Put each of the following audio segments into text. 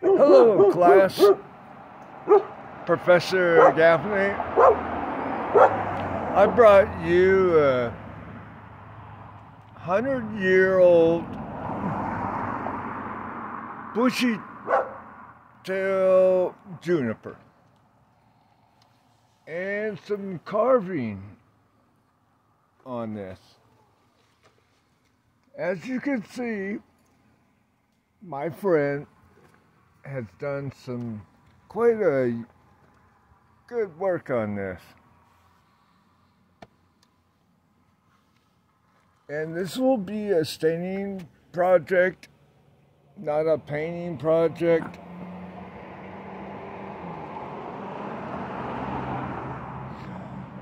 Hello, class. Professor Gaffney. I brought you a hundred year old bushy tail juniper and some carving on this. As you can see, my friend has done some quite a good work on this. And this will be a staining project, not a painting project.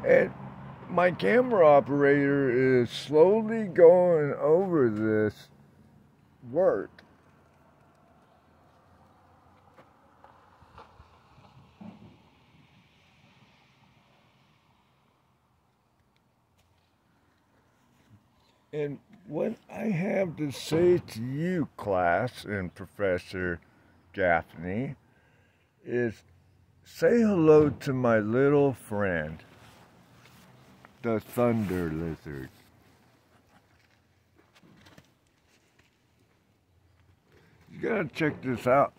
And my camera operator is slowly going over this work. And what I have to say to you, class and Professor Gaffney, is say hello to my little friend the thunder lizard. You gotta check this out.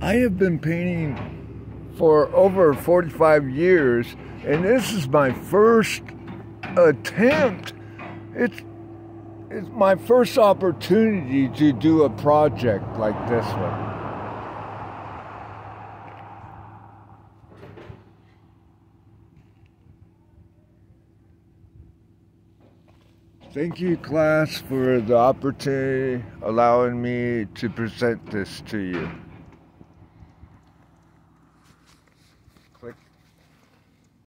I have been painting for over 45 years, and this is my first attempt. It's it's my first opportunity to do a project like this one. Thank you, class, for the opportunity allowing me to present this to you. Click.